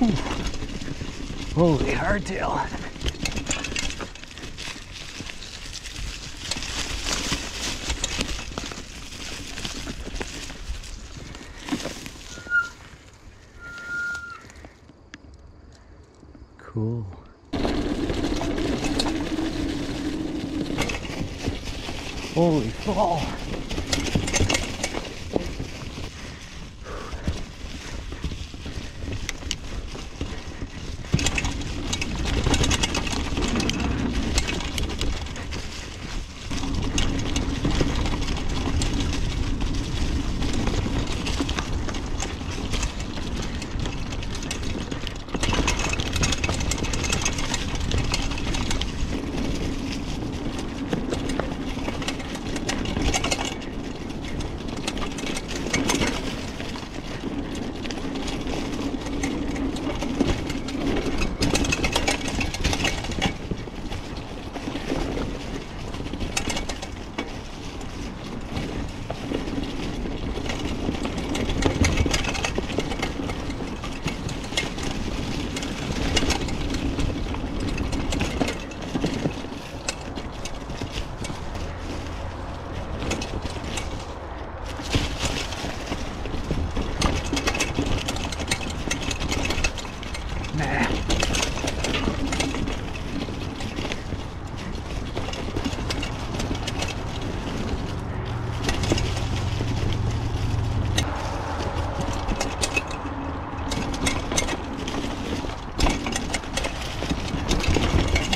Holy hardtail. Cool. Holy fall.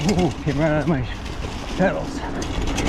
Ooh, came right out of my pedals.